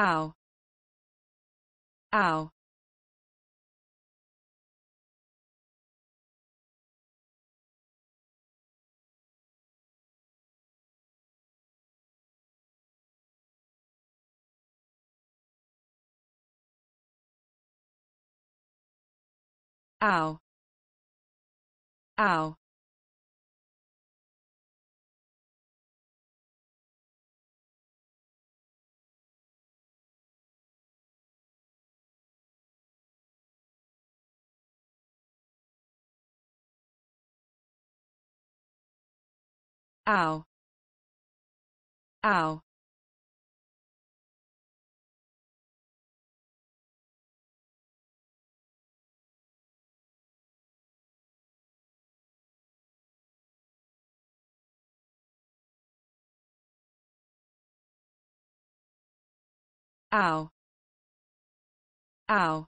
ow. Ow. Ow. Ow ow. Ow. Ow. Ow